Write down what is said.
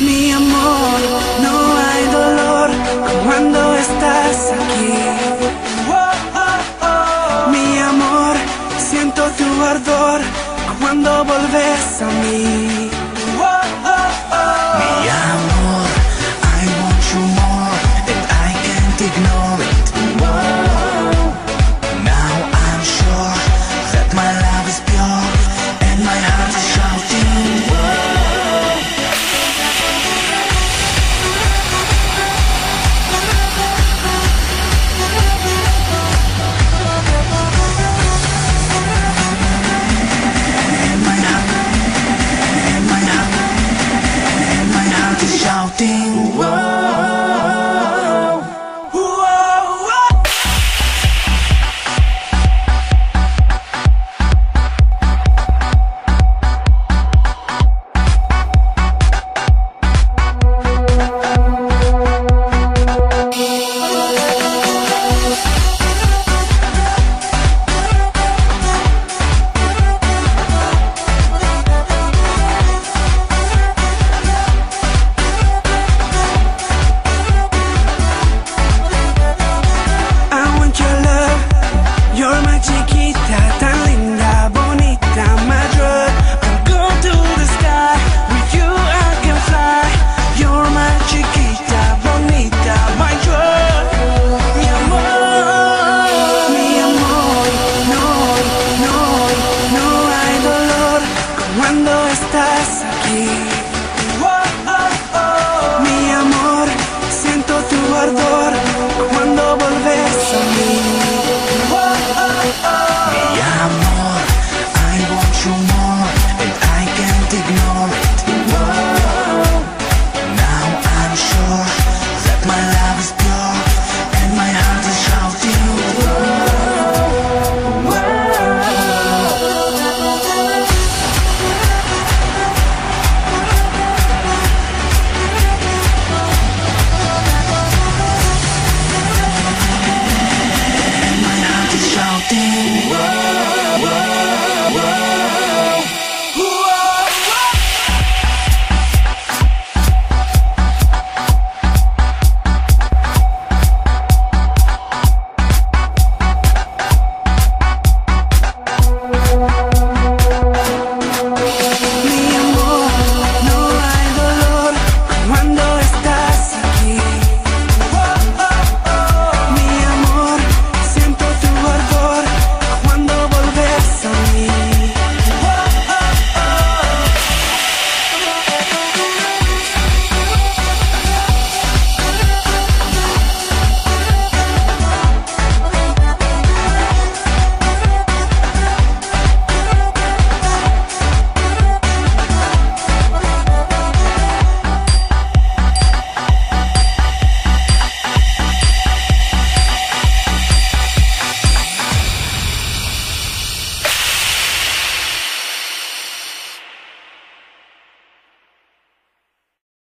Mi amor, no hay dolor cuando estás aquí. Mi amor, siento tu ardor cuando volves a mí. Ding. Estás aquí. Stay.